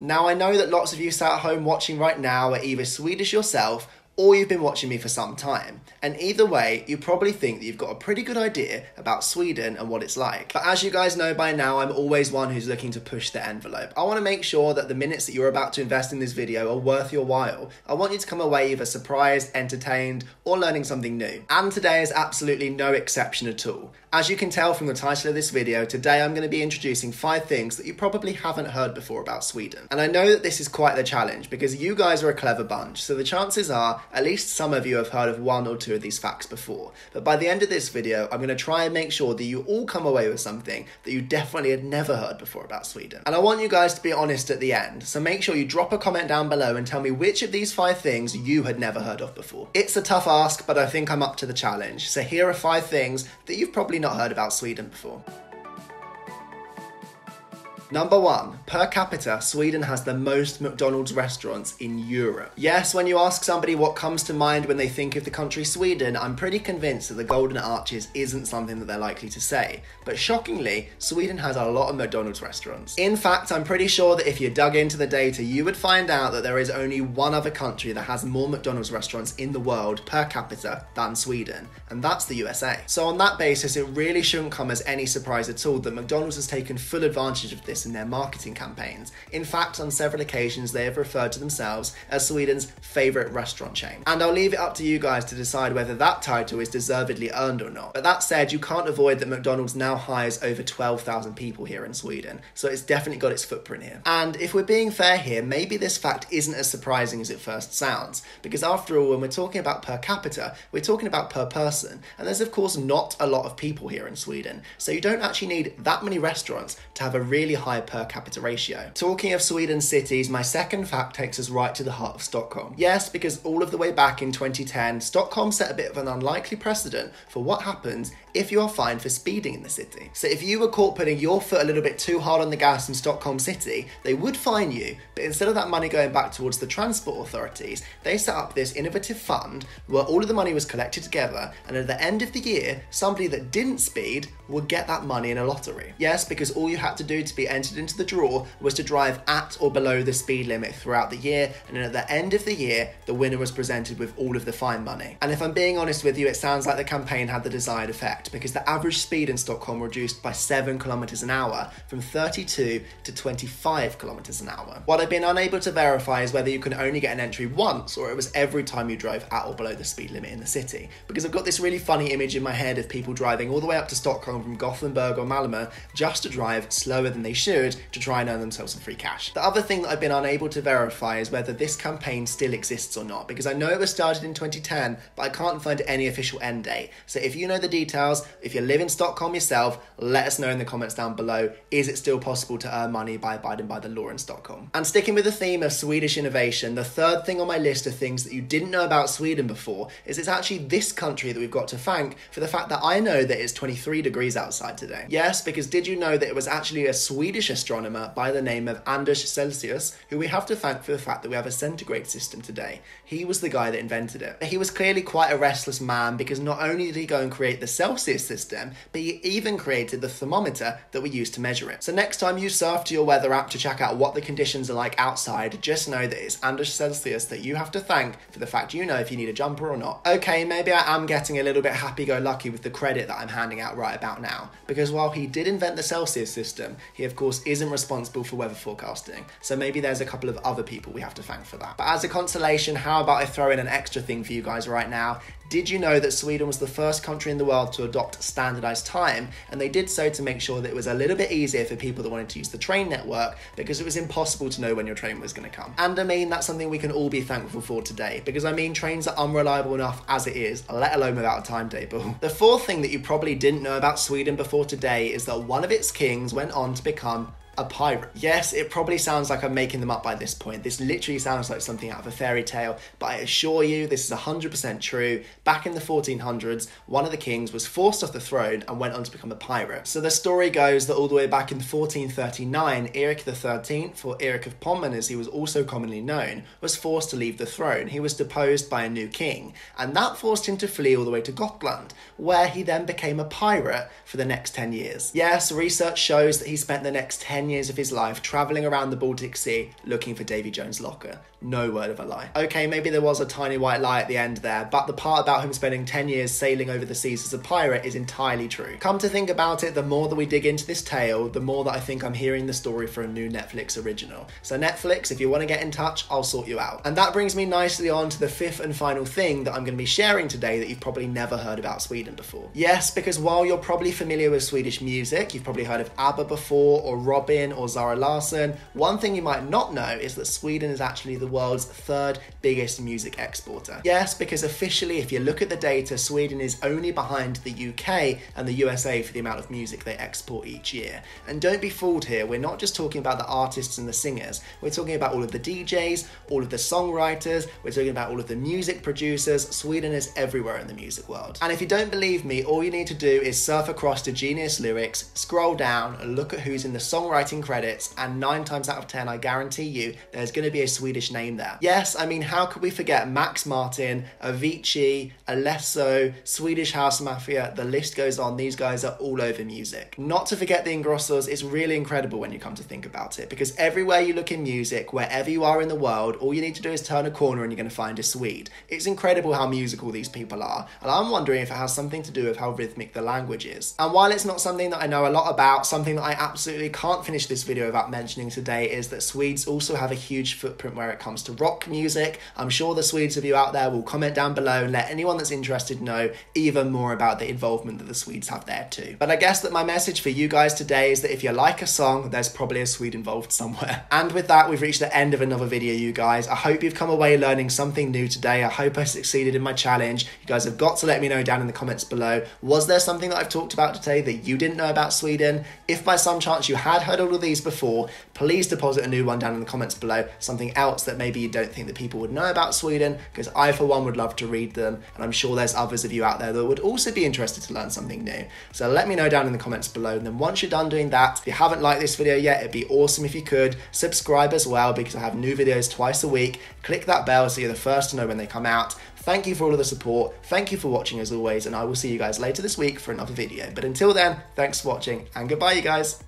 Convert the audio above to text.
Now, I know that lots of you sat at home watching right now are either Swedish yourself or you've been watching me for some time. And either way, you probably think that you've got a pretty good idea about Sweden and what it's like. But as you guys know by now, I'm always one who's looking to push the envelope. I want to make sure that the minutes that you're about to invest in this video are worth your while. I want you to come away either surprised, entertained, or learning something new. And today is absolutely no exception at all. As you can tell from the title of this video, today I'm going to be introducing five things that you probably haven't heard before about Sweden. And I know that this is quite the challenge because you guys are a clever bunch, so the chances are at least some of you have heard of one or two of these facts before. But by the end of this video, I'm going to try and make sure that you all come away with something that you definitely had never heard before about Sweden. And I want you guys to be honest at the end, so make sure you drop a comment down below and tell me which of these five things you had never heard of before. It's a tough ask, but I think I'm up to the challenge. So here are five things that you've probably not heard about Sweden before. Number one, per capita, Sweden has the most McDonald's restaurants in Europe. Yes, when you ask somebody what comes to mind when they think of the country Sweden, I'm pretty convinced that the Golden Arches isn't something that they're likely to say. But shockingly, Sweden has a lot of McDonald's restaurants. In fact, I'm pretty sure that if you dug into the data, you would find out that there is only one other country that has more McDonald's restaurants in the world per capita than Sweden, and that's the USA. So on that basis, it really shouldn't come as any surprise at all that McDonald's has taken full advantage of this in their marketing campaigns. In fact, on several occasions, they have referred to themselves as Sweden's favourite restaurant chain. And I'll leave it up to you guys to decide whether that title is deservedly earned or not. But that said, you can't avoid that McDonald's now hires over 12,000 people here in Sweden, so it's definitely got its footprint here. And if we're being fair here, maybe this fact isn't as surprising as it first sounds, because after all, when we're talking about per capita, we're talking about per person, and there's of course not a lot of people here in Sweden, so you don't actually need that many restaurants to have a really high per capita ratio. Talking of Sweden cities, my second fact takes us right to the heart of Stockholm. Yes, because all of the way back in 2010, Stockholm set a bit of an unlikely precedent for what happens if you are fined for speeding in the city. So if you were caught putting your foot a little bit too hard on the gas in Stockholm City, they would fine you, but instead of that money going back towards the transport authorities, they set up this innovative fund where all of the money was collected together, and at the end of the year, somebody that didn't speed would get that money in a lottery. Yes, because all you had to do to be entered into the draw was to drive at or below the speed limit throughout the year, and then at the end of the year, the winner was presented with all of the fine money. And if I'm being honest with you, it sounds like the campaign had the desired effect because the average speed in Stockholm reduced by 7 kilometers an hour from 32 to 25 kilometers an hour. What I've been unable to verify is whether you can only get an entry once or it was every time you drove at or below the speed limit in the city. Because I've got this really funny image in my head of people driving all the way up to Stockholm from Gothenburg or Malmö just to drive slower than they should to try and earn themselves some free cash. The other thing that I've been unable to verify is whether this campaign still exists or not because I know it was started in 2010 but I can't find any official end date. So if you know the details details. If you live in Stockholm yourself, let us know in the comments down below. Is it still possible to earn money by abiding by the law in Stockholm? And sticking with the theme of Swedish innovation, the third thing on my list of things that you didn't know about Sweden before is it's actually this country that we've got to thank for the fact that I know that it's 23 degrees outside today. Yes, because did you know that it was actually a Swedish astronomer by the name of Anders Celsius who we have to thank for the fact that we have a centigrade system today. He was the guy that invented it. He was clearly quite a restless man because not only did he go and create the Celsius Celsius system, but he even created the thermometer that we use to measure it. So next time you surf to your weather app to check out what the conditions are like outside, just know that it's Anders Celsius that you have to thank for the fact you know if you need a jumper or not. Okay, maybe I am getting a little bit happy-go-lucky with the credit that I'm handing out right about now, because while he did invent the Celsius system, he of course isn't responsible for weather forecasting, so maybe there's a couple of other people we have to thank for that. But as a consolation, how about I throw in an extra thing for you guys right now? Did you know that Sweden was the first country in the world to adopt standardized time? And they did so to make sure that it was a little bit easier for people that wanted to use the train network because it was impossible to know when your train was going to come. And I mean, that's something we can all be thankful for today because I mean, trains are unreliable enough as it is, let alone without a timetable. The fourth thing that you probably didn't know about Sweden before today is that one of its kings went on to become a pirate. Yes, it probably sounds like I'm making them up by this point. This literally sounds like something out of a fairy tale, but I assure you this is 100% true. Back in the 1400s, one of the kings was forced off the throne and went on to become a pirate. So the story goes that all the way back in 1439, Eric XIII, or Eric of Pommern as he was also commonly known, was forced to leave the throne. He was deposed by a new king, and that forced him to flee all the way to Gotland, where he then became a pirate for the next 10 years. Yes, research shows that he spent the next 10 10 years of his life travelling around the Baltic Sea looking for Davy Jones' locker. No word of a lie. Okay, maybe there was a tiny white lie at the end there, but the part about him spending 10 years sailing over the seas as a pirate is entirely true. Come to think about it, the more that we dig into this tale, the more that I think I'm hearing the story for a new Netflix original. So, Netflix, if you want to get in touch, I'll sort you out. And that brings me nicely on to the fifth and final thing that I'm going to be sharing today that you've probably never heard about Sweden before. Yes, because while you're probably familiar with Swedish music, you've probably heard of ABBA before, or Or Zara Larsson, one thing you might not know is that Sweden is actually the world's third biggest music exporter. Yes, because officially, if you look at the data, Sweden is only behind the UK and the USA for the amount of music they export each year. And don't be fooled here, we're not just talking about the artists and the singers, we're talking about all of the DJs, all of the songwriters, we're talking about all of the music producers. Sweden is everywhere in the music world. And if you don't believe me, all you need to do is surf across to Genius Lyrics, scroll down, and look at who's in the songwriting credits, and nine times out of ten, I guarantee you, there's going to be a Swedish name there. Yes, I mean, how could we forget Max Martin, Avicii, Alesso, Swedish House Mafia? The list goes on. These guys are all over music. Not to forget the Ingrossos, it's really incredible when you come to think about it because everywhere you look in music, wherever you are in the world, all you need to do is turn a corner and you're going to find a Swede. It's incredible how musical these people are, and I'm wondering if it has something to do with how rhythmic the language is. And while it's not something that I know a lot about, something that I absolutely can't finish this video without mentioning today is that Swedes also have a huge footprint where it comes to rock music. I'm sure the Swedes of you out there will comment down below and let anyone that's interested know even more about the involvement that the Swedes have there too. But I guess that my message for you guys today is that if you like a song, there's probably a Swede involved somewhere. And with that, we've reached the end of another video, you guys. I hope you've come away learning something new today. I hope I succeeded in my challenge. You guys have got to let me know down in the comments below. Was there something that I've talked about today that you didn't know about Sweden? If by some chance you had heard all of these before, please deposit a new one down in the comments below. Something else that maybe you don't think that people would know about Sweden, because I, for one, would love to read them. And I'm sure there's others of you out there that would also be interested to learn something new. So let me know down in the comments below. And then once you're done doing that, if you haven't liked this video yet, it'd be awesome if you could subscribe as well, because I have new videos twice a week. Click that bell so you're the first to know when they come out. Thank you for all of the support. Thank you for watching as always, and I will see you guys later this week for another video. But until then, thanks for watching and goodbye, you guys.